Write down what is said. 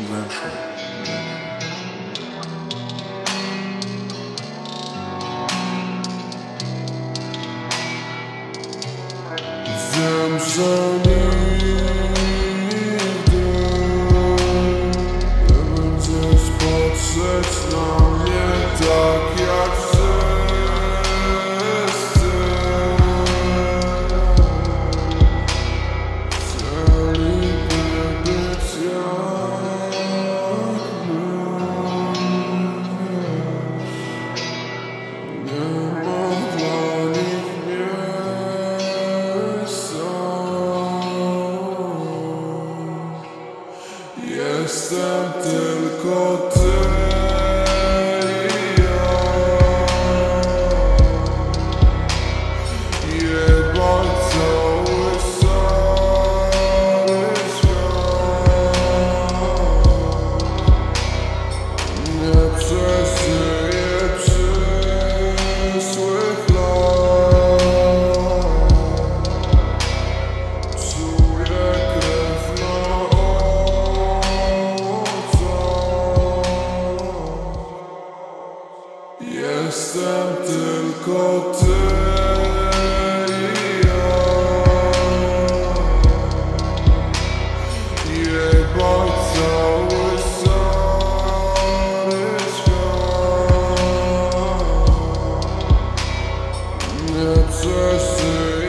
weszło. Wiem, że nigdy nie będziesz na mnie tak jak Jestem tylko ty. tylko ty i ja. Jebać cały stary świat. Nie przesy